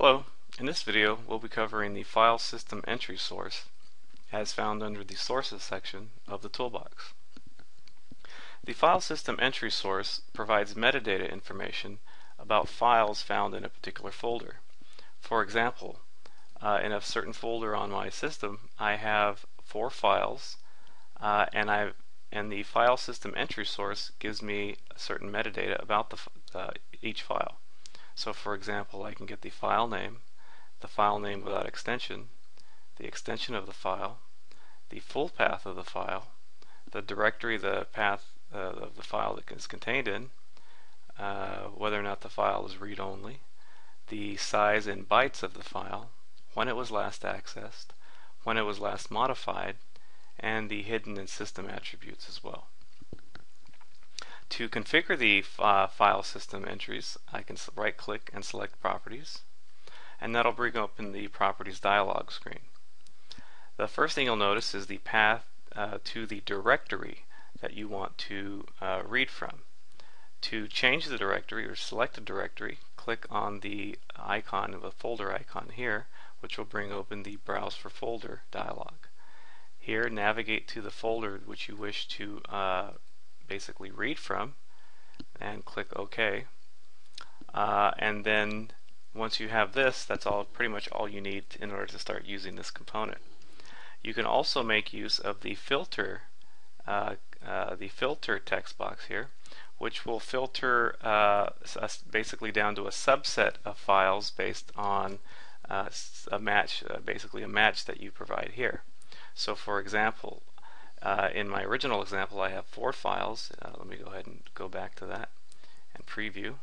Hello, in this video we'll be covering the file system entry source as found under the sources section of the toolbox. The file system entry source provides metadata information about files found in a particular folder. For example, uh, in a certain folder on my system I have four files uh, and I and the file system entry source gives me certain metadata about the, uh, each file. So for example, I can get the file name, the file name without extension, the extension of the file, the full path of the file, the directory the path uh, of the file that is contained in, uh, whether or not the file is read-only, the size in bytes of the file, when it was last accessed, when it was last modified, and the hidden and system attributes as well. To configure the uh, file system entries, I can right click and select Properties, and that'll bring open the Properties dialog screen. The first thing you'll notice is the path uh, to the directory that you want to uh, read from. To change the directory or select a directory, click on the icon of a folder icon here, which will bring open the Browse for Folder dialog. Here, navigate to the folder which you wish to uh, basically read from and click OK. Uh, and then once you have this, that's all pretty much all you need in order to start using this component. You can also make use of the filter uh, uh, the filter text box here, which will filter uh, basically down to a subset of files based on uh, a match, uh, basically a match that you provide here. So for example, uh, in my original example, I have four files. Uh, let me go ahead and go back to that and preview.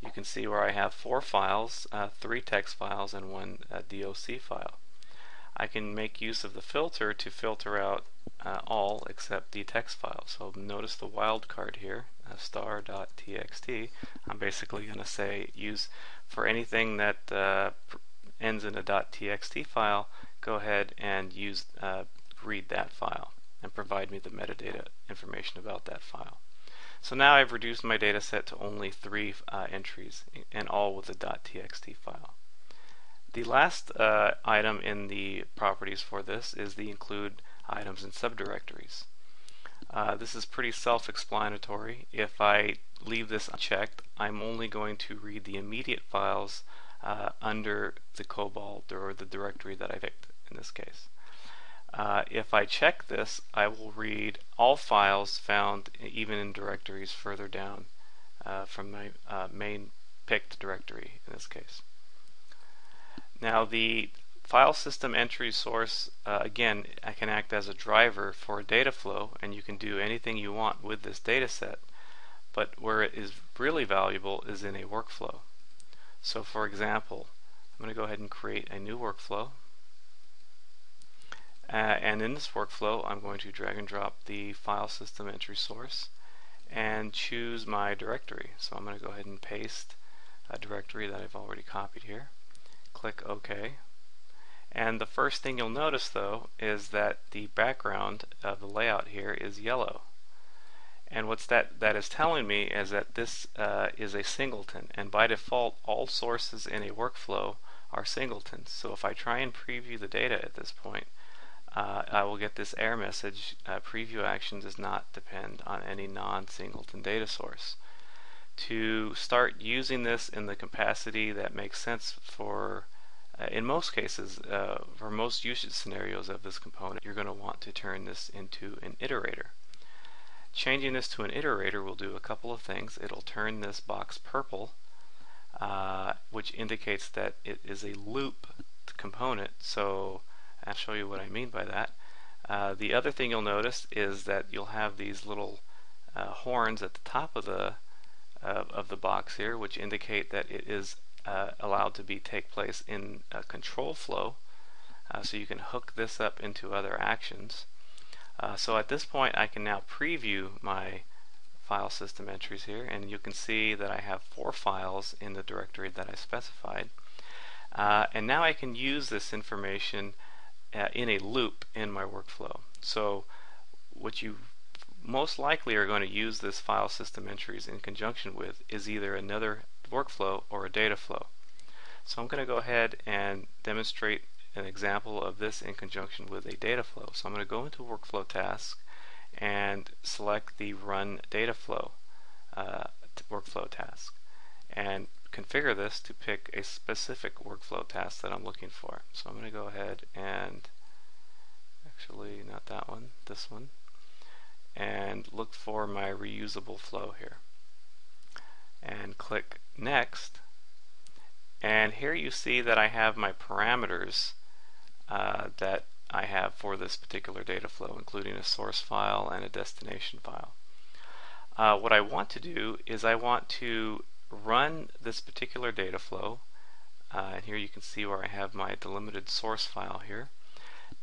You can see where I have four files, uh, three text files, and one uh, DOC file. I can make use of the filter to filter out uh, all except the text file. So notice the wildcard here, uh, star.txt. I'm basically going to say use for anything that ends in a .txt file, go ahead and use read that file and provide me the metadata information about that file. So now I've reduced my data set to only three uh, entries and all with a .txt file. The last uh, item in the properties for this is the include items and subdirectories. Uh, this is pretty self-explanatory. If I leave this unchecked, I'm only going to read the immediate files uh, under the Cobalt or the directory that I picked in this case. Uh, if I check this, I will read all files found even in directories further down uh, from my uh, main picked directory in this case. Now the file system entry source, uh, again, I can act as a driver for a data flow and you can do anything you want with this data set. But where it is really valuable is in a workflow. So for example, I'm going to go ahead and create a new workflow. Uh, and in this workflow, I'm going to drag and drop the file system entry source and choose my directory. So I'm going to go ahead and paste a directory that I've already copied here. Click OK. And the first thing you'll notice though is that the background of the layout here is yellow. And what's that that is telling me is that this uh, is a singleton and by default all sources in a workflow are singletons. So if I try and preview the data at this point, uh, I will get this error message, uh, preview action does not depend on any non-singleton data source. To start using this in the capacity that makes sense for, uh, in most cases, uh, for most usage scenarios of this component, you're going to want to turn this into an iterator. Changing this to an iterator will do a couple of things. It'll turn this box purple, uh, which indicates that it is a loop component. So I'll show you what I mean by that. Uh, the other thing you'll notice is that you'll have these little uh, horns at the top of the uh, of the box here, which indicate that it is uh, allowed to be take place in a control flow. Uh, so you can hook this up into other actions. So at this point, I can now preview my file system entries here, and you can see that I have four files in the directory that I specified. and now I can use this information in a loop in my workflow. So what you most likely are going to use this file system entries in conjunction with is either another workflow or a data flow. So I'm going to go ahead and demonstrate an example of this in conjunction with a data flow. So I'm going to go into workflow task and select the run data flow uh, workflow task and configure this to pick a specific workflow task that I'm looking for. So I'm going to go ahead and actually not that one, this one and look for my reusable flow here and click next and here you see that I have my parameters uh, that I have for this particular data flow, including a source file and a destination file. Uh, what I want to do is I want to run this particular data flow, uh, and here you can see where I have my delimited source file here,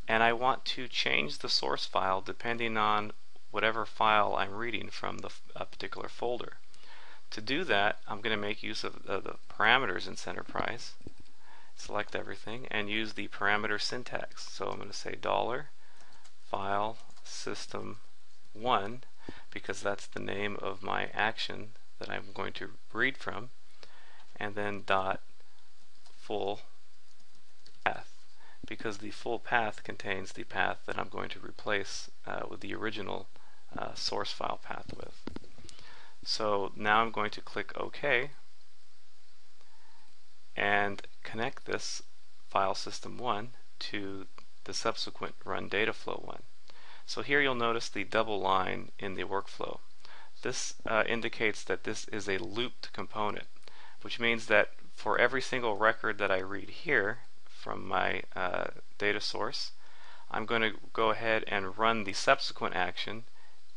and I want to change the source file depending on whatever file I'm reading from the particular folder. To do that, I'm going to make use of the, the parameters in Centerprise, select everything, and use the parameter syntax. So I'm going to say dollar file system 1 because that's the name of my action that I'm going to read from, and then dot full path because the full path contains the path that I'm going to replace uh, with the original uh, source file path with. So now I'm going to click OK and connect this file system 1 to the subsequent run data flow 1. So here you'll notice the double line in the workflow. This uh, indicates that this is a looped component, which means that for every single record that I read here from my uh, data source, I'm going to go ahead and run the subsequent action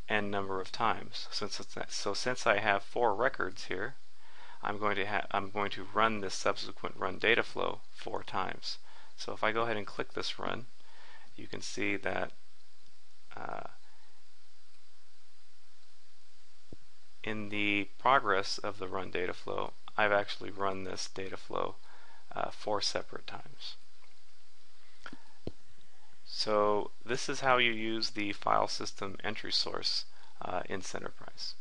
n number of times. Since so since I have four records here, I'm going to I'm going to run this subsequent run data flow four times. So if I go ahead and click this run, you can see that uh, in the progress of the run data flow, I've actually run this data flow uh, four separate times. So this is how you use the file system entry source uh, in Centerprise.